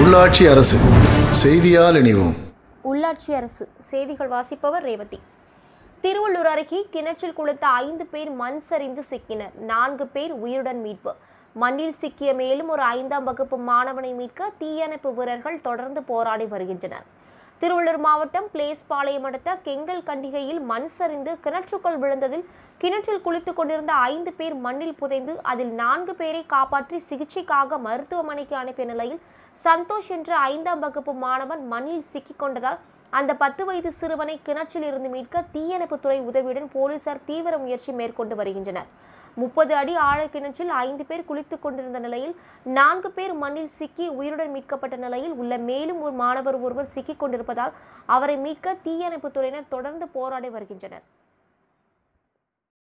உள்ளாட்சி அரசு செய்தியால் இணைவோம். உள்ளாட்சி அரசு செய்திகள் வாசிப்பவர் ரேவதி. திருவள்ளூர் அருகே கிணற்றில் குளித்த ஐந்து பேர் மண் சரிந்து சிக்கினர். நான்கு பேர் உயிருடன் மீட்பு. மண்ணில் சிக்கிய மேலும் ஒரு ஐந்தாம் வகுப்பு மாணவனை மீட்க தீயணைப்பு வீரர்கள் தொடர்ந்து போராடி வருகின்றனர். திருவள்ளூர் மாவட்டம் பிளேஸ் பாளையம் அடுத்த கெங்கல் கண்டிகையில் மண் சரிந்து கிணற்றுக்குள் விழுந்ததில் கிணற்றில் குளித்துக் கொண்டிருந்த ஐந்து பேர் மண்ணில் புதைந்து அதில் நான்கு பேரை காப்பாற்றி சிகிச்சைக்காக மருத்துவமனைக்கு அனுப்பிய நிலையில் சந்தோஷ் என்ற ஐந்தாம் வகுப்பு மாணவன் மண்ணில் சிக்கிக் கொண்டதால் அந்த பத்து வயது சிறுவனை கிணற்றில் இருந்து மீட்க தீயணைப்புத்துறை உதவியுடன் போலீசார் தீவிர முயற்சி மேற்கொண்டு வருகின்றனர். முப்பது அடி ஆழ கிணற்றில் ஐந்து பேர் குளித்துக் கொண்டிருந்த நிலையில் நான்கு பேர் மண்ணில் சிக்கி உயிருடன் மீட்கப்பட்ட நிலையில் உள்ள மேலும் ஒரு மாணவர் ஒருவர் சிக்கிக் கொண்டிருப்பதால் அவரை மீட்க தீயணைப்புத்துறையினர் தொடர்ந்து போராடி வருகின்றனர்.